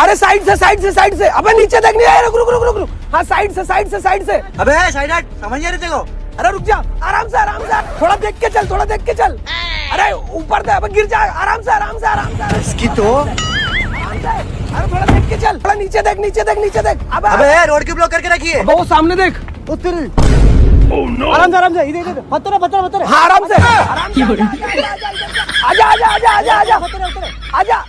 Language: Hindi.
अरे साइड से साइड से साइड से। अबे नीचे देखने आया रुक रुक रुक रुक रुक। हाँ साइड से साइड से साइड से। अबे साइड हट समझ नहीं रहे अरे रुक जा आराम से आराम से। थोड़ा देख के चल थोड़ा देख के चल। अरे ऊपर दे अबे गिर जा आराम से आराम से आराम से। इसकी तो अरे थोड़ा देख के चल। थोड़ा नीचे देख नीचे देख नीचे देख। अबे अबे रोड की ब्लॉक करके रखी है। वो सामने देख। उतर। आराम से आराम से। इधर इधर। पत्थर पत्थर पत्थर हाँ, आराम से। आराम से आजा आजा आजा आजा आजा। पत्थर उतर आजा।